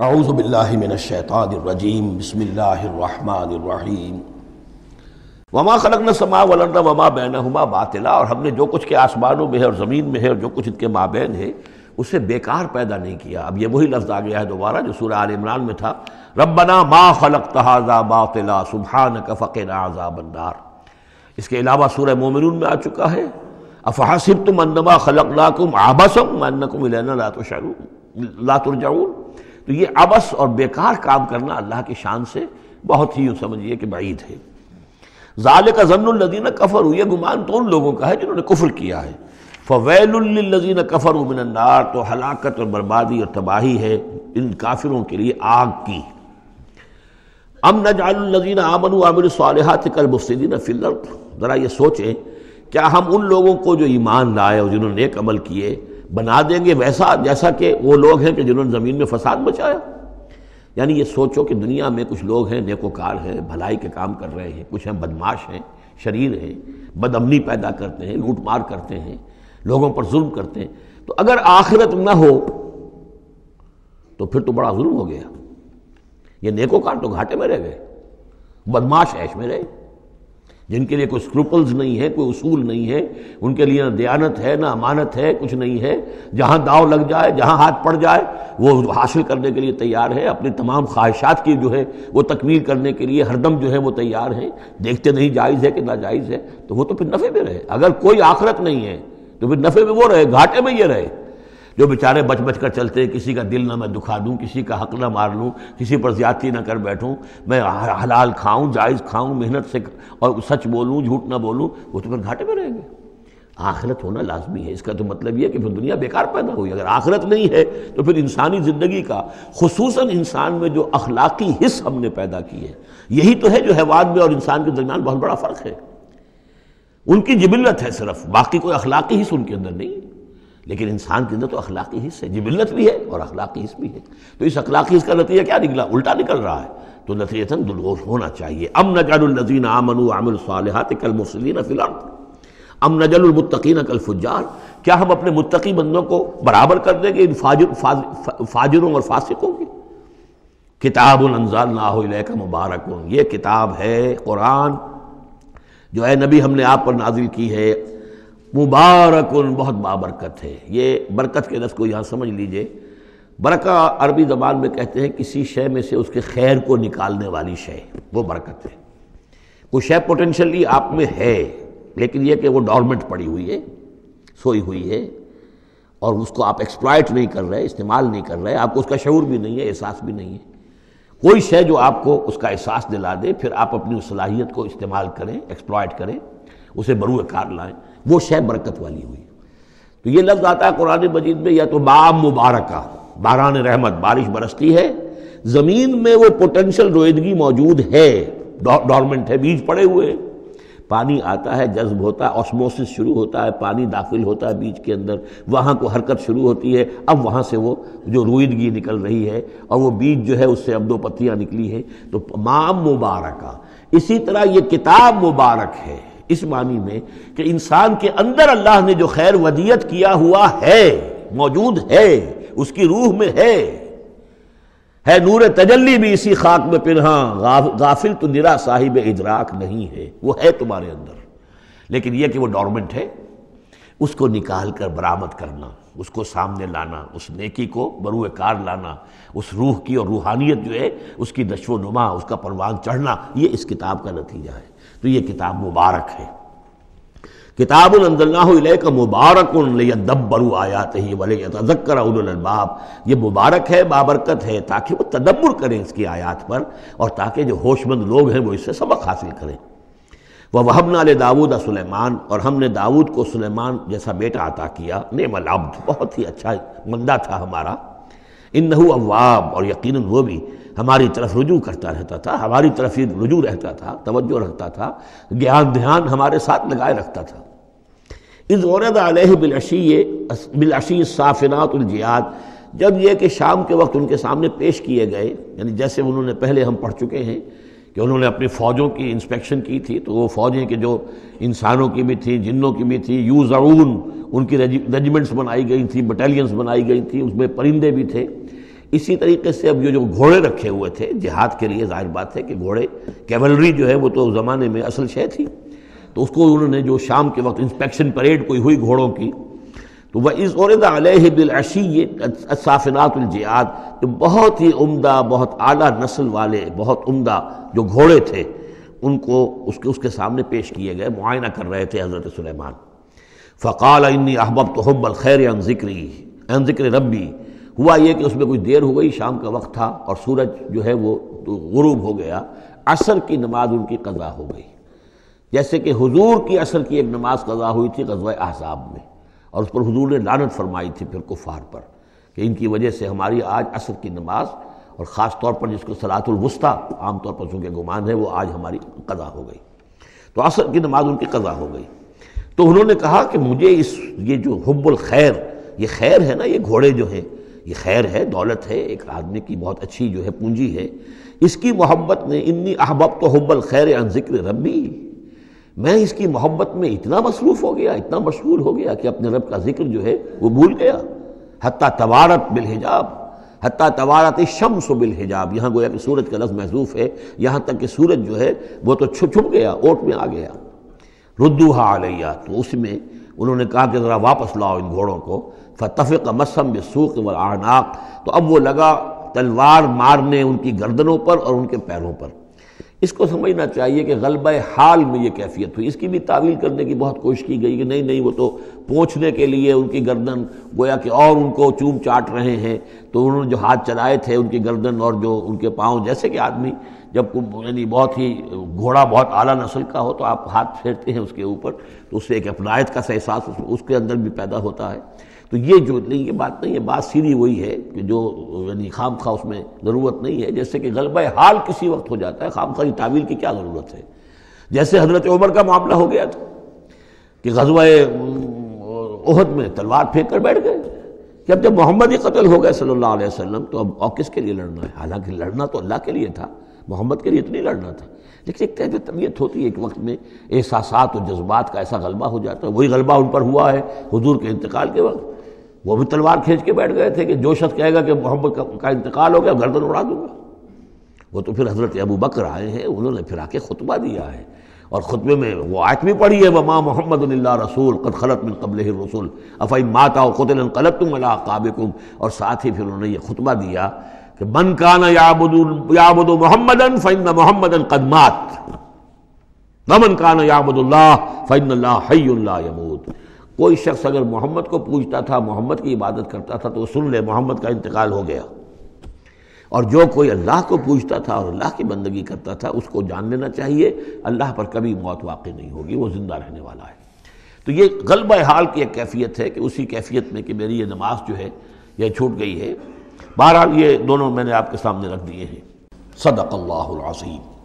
اعوذ باللہ من الشیطان الرجیم، بسم اللہ الرحمن الرحیم۔ وما خلقنا السماء والارض وما بینہما باطلا، اور ہم نے جو کچھ کے آسمانوں میں ہے اور زمین میں ہے اور جو کچھ ان کے مابین ہے، اسے بیکار پیدا نہیں کیا۔ اب یہ وہی لفظ آ گیا ہے دوبارہ جو سورہ آل عمران میں تھا۔ ربنا ما خلقت هذا باطلا، سبحانك فقنا عذاب النار۔ اس کے علاوہ سورہ مومنون میں آ چکا ہے۔ افحسبتم انما خلقناکم عبثا وانکم الینا لا تشعرون۔ لا ترجعون۔ تو یہ عبث اور بیکار کام کرنا اللہ کی شان سے بہت ہی یوں سمجھیے کہ بعید ہے۔ ذالک ظن الذین کفروا، یہ گمان تو ان لوگوں کا ہے جنہوں نے کفر کیا ہے۔ فویل للذین کفروا من النار، تو ہلاکت اور بربادی اور تباہی ہے ان کافروں کے لیے آگ کی۔ ام نجعل الذین آمنوا وعملوا الصالحات کالمفسدین فی الارض۔ ذرا یہ سوچیں، کیا ہم ان لوگوں کو جو ایمان لائے اور جنہوں نے نیک عمل کیے بنا دیں گے ویسا جیسا کہ وہ لوگ ہیں کہ جنہوں نے زمین میں فساد بچایا یعنی یہ سوچو کہ دنیا میں کچھ لوگ ہیں، نیکوکار ہیں، بھلائی کے کام کر رہے ہیں، کچھ ہیں بدماش ہیں، شریر ہیں، بد امنی پیدا کرتے ہیں، لوٹ مار کرتے ہیں، لوگوں پر ظلم کرتے ہیں۔ تو اگر آخرت نہ ہو، تو پھر تو بڑا ظلم ہو گیا۔ یہ نیکوکار تو گھاٹے میں رہ گئے بدماش ایش میں رہے۔ جن کے لیے کوئی سکروپلز نہیں ہے، کوئی اصول نہیں ہے، ان کے لیے نہ دیانت ہے، نہ امانت ہے، کچھ نہیں ہے۔ جہاں داؤ لگ جائے، جہاں ہاتھ پڑ جائے، وہ حاصل کرنے کے لیے تیار ہے۔ اپنی تمام خواہشات کی جو ہے، وہ تکمیل کرنے کے لیے ہر دم جو ہے، وہ تیار ہیں۔ دیکھتے نہیں، جائز ہے کہ ناجائز ہے۔ تو وہ تو پھر نفع میں رہے۔ اگر کوئی آخرت نہیں ہے، تو پھر نفع میں وہ رہے، گھاٹے میں یہ رہے۔ جو بیچارے بچ بچ کر چلتے ہیں، کسی کا دل نہ میں دکھا دوں، کسی کا حق نہ مار لوں، کسی پر زیادتی نہ کر بیٹھوں، میں حلال کھاؤں، جائز کھاؤں، محنت سے اور سچ بولوں، جھوٹ نہ بولوں، وہ تو پھر گھاٹے میں رہیں گے۔ آخرت ہونا لازمی ہے۔ اس کا تو مطلب یہ کہ پھر دنیا بیکار پیدا ہوئی۔ اگر آخرت نہیں ہے تو پھر انسانی زندگی کا، خصوصاً انسان میں جو اخلاقی حص ہم نے پیدا کی ہے، یہی تو ہے جو حیوان میں اور انسان کے درمیان بہت بڑا فرق ہے۔ ان کی جبلت ہے صرف، باقی کوئی اخلاقی حص ان کے اندر نہیں۔ لیکن انسان کے اندر تو اخلاقی حص ہے جبلت بھی ہے اور اخلاقی حص بھی ہے۔ تو اس اخلاقی حص کا نتیجہ کیا نکلا؟ الٹا نکل رہا ہے۔ تو نتیجتاً دلغوش ہونا چاہیے۔ ام نجل النزین آمن عامل الصالحات کل مسلین فی الارض۔ ام نجل المتقین کل فجار کیا ہم اپنے متقی بندوں کو برابر کر دیں گے؟ ان فاجر فاجروں اور فاسقوں کی کتاب انزالناہ الیک مبارک۔ یہ کتاب ہے قرآن۔ جو ہے نبی ہم نے آپ پر نازل کی ہے۔ مبارکن، بہت بابرکت ہے۔ یہ برکت کے لفظ کو یہاں سمجھ لیجیے۔ برکہ عربی زبان میں کہتے ہیں، کسی شے میں سے اس کے خیر کو نکالنے والی شے، وہ برکت ہے۔ وہ شے پوٹینشلی آپ میں ہے، لیکن یہ کہ وہ ڈورمنٹ پڑی ہوئی ہے، سوئی ہوئی ہے، اور اس کو آپ ایکسپلائٹ نہیں کر رہے، استعمال نہیں کر رہے، آپ کو اس کا شعور بھی نہیں ہے، احساس بھی نہیں ہے۔ کوئی شے جو آپ کو اس کا احساس دلا دے، پھر آپ اپنی اس صلاحیت کو استعمال کریں ایکسپلائٹ کریں، اسے بروئے کار لائیں۔ وہ شے برکت والی ہوئی۔ تو یہ لفظ آتا ہے قرآن مجید میں، یا تو بام مبارکہ، باران رحمت، بارش برستی ہے۔ زمین میں وہ پوٹینشل رویدگی موجود ہے ڈورمنٹ ہے، بیج پڑے ہوئے۔ پانی آتا ہے، جذب ہوتا ہے آسموسس شروع ہوتا ہے، پانی داخل ہوتا ہے بیج کے اندر۔ وہاں کو حرکت شروع ہوتی ہے، اب وہاں سے وہ جو رویدگی نکل رہی ہے اور وہ بیج جو ہے، اس سے اب دو پتیاں نکلی ہیں۔ تو مام مبارکہ، اسی طرح یہ کتاب مبارک ہے۔ اس معنی میں کہ انسان کے اندر اللہ نے جو خیر ودیت کیا ہوا ہے، موجود ہے، اس کی روح میں ہے۔ ہے نور تجلی بھی اسی خاک میں پنہاں غافل تو نرا صاحب ادراک نہیں ہے، وہ ہے تمہارے اندر۔ لیکن یہ کہ وہ ڈورمنٹ ہے، اس کو نکال کر برآمد کرنا، اس کو سامنے لانا، اس نیکی کو بروئے کار لانا، اس روح کی اور روحانیت جو ہے، اس کی نشو و نما، اس کا پروان چڑھنا، یہ اس کتاب کا نتیجہ ہے۔ تو یہ کتاب مبارک ہے۔ کتاب الیک مبارک لیدبروا آیاتہ ولیتذکر اولو الالباب۔ یہ مبارک ہے، بابرکت ہے تاکہ وہ تدبر کریں اس کی آیات پر اور تاکہ جو ہوش مند لوگ ہیں وہ اس سے سبق حاصل کریں۔ وہ وہبنا علیہ داود سلیمان اور ہم نے داود کو سلیمان جیسا بیٹا عطا کیا۔ نعم العبد، بہت ہی اچھا مندہ تھا ہمارا۔ انہو اواب اور یقیناً وہ بھی ہماری طرف رجوع کرتا رہتا تھا، ہماری طرف ہی رجوع رہتا تھا، توجہ رکھتا تھا، گیان دھیان ہمارے ساتھ لگائے رکھتا تھا۔ اس عورت علیہ بالعشی بالعشی صافنات الجیاد، جب یہ کہ شام کے وقت ان کے سامنے پیش کیے گئے یعنی جیسے انہوں نے پہلے ہم پڑھ چکے ہیں کہ انہوں نے اپنی فوجوں کی انسپیکشن کی تھی، تو وہ فوجیں کہ جو انسانوں کی بھی تھی، جنوں کی بھی تھی، یوزعون، ان کی ریجیمنٹس بنائی گئی تھیں بٹالینس بنائی گئی تھیں، اس میں پرندے بھی تھے۔ اسی طریقے سے اب یہ جو گھوڑے رکھے ہوئے تھے، جہاد کے لیے ظاہر بات ہے کہ گھوڑے، کیولری جو ہے وہ تو زمانے میں اصل شے تھی۔ تو اس کو انہوں نے جو شام کے وقت انسپیکشن پریڈ کوئی ہوئی گھوڑوں کی، تو وہ اس عورت علیہ بالعشی صافنات الجیاد، جو بہت ہی عمدہ، بہت اعلیٰ نسل والے، بہت عمدہ جو گھوڑے تھے، ان کو اس کے اس کے سامنے پیش کیے گئے، معائنہ کر رہے تھے حضرت سلیمان۔ فقال انی احبب تو حب الخیر ان ذکری ان ذکر ربی ہوا یہ کہ اس میں کچھ دیر ہو گئی، شام کا وقت تھا اور سورج جو ہے وہ غروب ہو گیا، عصر کی نماز ان کی قضا ہو گئی۔ جیسے کہ حضور کی عصر کی ایک نماز قضا ہوئی تھی غزوہ احزاب میں، اور اس پر حضور نے لانت فرمائی تھی پھر کفار پر کہ ان کی وجہ سے ہماری آج عصر کی نماز، اور خاص طور پر جس کو صلاۃ الوسطیٰ عام طور پر چونکہ گمان ہے، وہ آج ہماری قضا ہو گئی۔ تو عصر کی نماز ان کی قضا ہو گئی۔ تو انہوں نے کہا کہ مجھے اس، یہ جو حب الخیر، یہ خیر ہے نا، یہ گھوڑے جو ہیں یہ خیر ہے، دولت ہے، ایک آدمی کی بہت اچھی جو ہے پونجی ہے۔ اس کی محبت نے انی احباب تو حب الخیر عن ذکر ربی۔ میں اس کی محبت میں اتنا مصروف ہو گیا، اتنا مشغول ہو گیا کہ اپنے رب کا ذکر جو ہے وہ بھول گیا۔ حتیٰ توارت بالحجاب، حتیٰ توارت شمس و بالحجاب۔ یہاں گویا کہ سورج کا لفظ محضوف ہے، یہاں تک کہ سورج جو ہے وہ تو چھپ چھپ گیا، اوٹ میں آ گیا۔ ردوہا علیہ، تو اس میں انہوں نے کہا کہ ذرا واپس لاؤ ان گھوڑوں کو۔ فتفق مسم بسوق والعناق تو اب وہ لگا تلوار مارنے ان کی گردنوں پر اور ان کے پیروں پر۔ اس کو سمجھنا چاہیے کہ غلبہ حال میں یہ کیفیت ہوئی۔ اس کی بھی تعویل کرنے کی بہت کوشش کی گئی کہ نہیں نہیں، وہ تو پہنچنے کے لیے ان کی گردن گویا کہ اور ان کو چوم چاٹ رہے ہیں۔ تو انہوں نے جو ہاتھ چلائے تھے ان کی گردن اور جو ان کے پاؤں، جیسے کہ آدمی جب یعنی بہت ہی گھوڑا بہت اعلیٰ نسل کا ہو تو آپ ہاتھ پھیرتے ہیں اس کے اوپر تو اس سے ایک اپنایت کا سا احساس اس کے اندر بھی پیدا ہوتا ہے۔ تو یہ جو نہیں، یہ بات نہیں ہے بات سیدھی وہی ہے کہ جو یعنی خام خواہ اس میں ضرورت نہیں ہے۔ جیسے کہ غلبہ حال کسی وقت ہو جاتا ہے، خام خواہ تعویل کی کیا ضرورت ہے؟ جیسے حضرت عمر کا معاملہ ہو گیا تھا کہ غزوہ عہد میں تلوار پھینک کر بیٹھ گئے۔ کہ اب جب محمد ہی قتل ہو گئے صلی اللہ علیہ وسلم تو اب اور کس کے لیے لڑنا ہے؟ حالانکہ لڑنا تو اللہ کے لیے تھا۔ محمد کے لیے تو نہیں لڑنا تھا۔ لیکن ایک طرح طبیعت ہوتی ہے ایک وقت میں، احساسات اور جذبات کا ایسا غلبہ ہو جاتا ہے، وہی غلبہ ان پر ہوا ہے حضور کے انتقال کے وقت۔ وہ بھی تلوار کھینچ کے بیٹھ گئے تھے کہ جو شخص کہے گا کہ محمد کا انتقال ہو گیا گردن اڑا دوں گا۔ وہ تو پھر حضرت ابو بکر آئے ہیں، انہوں نے پھر آ کے خطبہ دیا ہے۔ اور خطبے میں وہ آیت بھی پڑھی ہے، وما محمد اللہ رسول، قد خلط من قبل رسول افائی ماتا قطل قلب تم اللہ قابقم اور ساتھ ہی پھر انہوں نے یہ خطبہ دیا کہ من کانا یابد محمد فن محمد قدمات ومن کانا یابد اللہ فن اللہ حی اللہ یمود کوئی شخص اگر محمد کو پوچھتا تھا، محمد کی عبادت کرتا تھا، تو وہ سن لے، محمد کا انتقال ہو گیا۔ اور جو کوئی اللہ کو پوچھتا تھا اور اللہ کی بندگی کرتا تھا، اس کو جان لینا چاہیے۔ اللہ پر کبھی موت واقع نہیں ہوگی، وہ زندہ رہنے والا ہے۔ تو یہ غلبہ حال کی ایک کیفیت ہے کہ اسی کیفیت میں کہ میری یہ نماز جو ہے، یہ چھوٹ گئی ہے۔ بہرحال یہ دونوں میں نے آپ کے سامنے رکھ دیے ہیں۔ صدق اللہ العظیم۔